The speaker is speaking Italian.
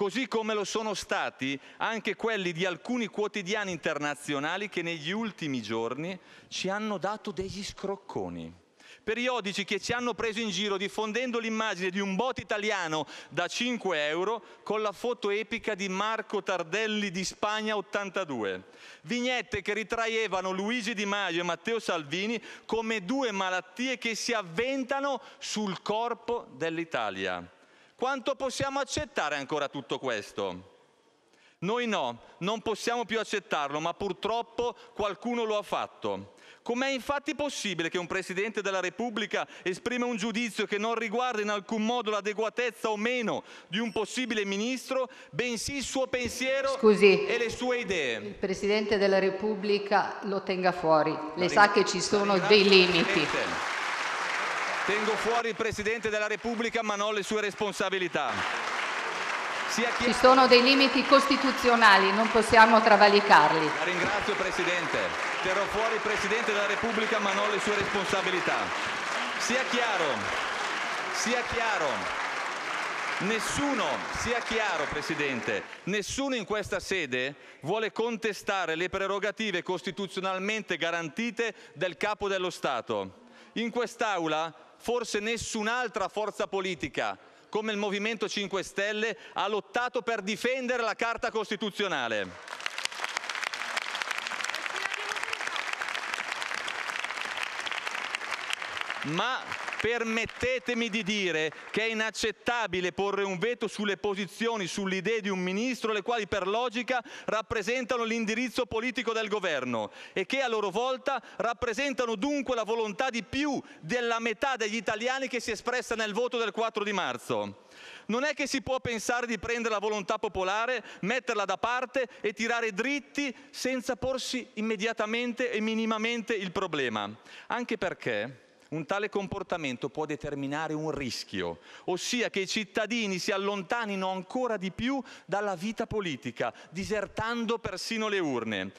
così come lo sono stati anche quelli di alcuni quotidiani internazionali che negli ultimi giorni ci hanno dato degli scrocconi periodici che ci hanno preso in giro diffondendo l'immagine di un bot italiano da 5 euro con la foto epica di Marco Tardelli di Spagna 82. Vignette che ritraevano Luigi Di Maio e Matteo Salvini come due malattie che si avventano sul corpo dell'Italia. Quanto possiamo accettare ancora tutto questo? Noi no, non possiamo più accettarlo, ma purtroppo qualcuno lo ha fatto. Com'è infatti possibile che un Presidente della Repubblica esprima un giudizio che non riguarda in alcun modo l'adeguatezza o meno di un possibile Ministro, bensì il suo pensiero Scusi, e le sue idee? il Presidente della Repubblica lo tenga fuori. La sa che ci sono dei limiti. Tengo fuori il Presidente della Repubblica, ma non le sue responsabilità. Ci sono dei limiti costituzionali, non possiamo travalicarli. La ringrazio Presidente. Terrò fuori il Presidente della Repubblica ma non le sue responsabilità. Sia chiaro, sia chiaro. Nessuno, sia chiaro Presidente, nessuno in questa sede vuole contestare le prerogative costituzionalmente garantite del Capo dello Stato. In quest'Aula forse nessun'altra forza politica come il Movimento 5 Stelle ha lottato per difendere la Carta Costituzionale. Ma permettetemi di dire che è inaccettabile porre un veto sulle posizioni, sulle idee di un ministro, le quali per logica rappresentano l'indirizzo politico del governo e che a loro volta rappresentano dunque la volontà di più della metà degli italiani che si è espressa nel voto del 4 di marzo. Non è che si può pensare di prendere la volontà popolare, metterla da parte e tirare dritti senza porsi immediatamente e minimamente il problema. Anche perché un tale comportamento può determinare un rischio, ossia che i cittadini si allontanino ancora di più dalla vita politica, disertando persino le urne.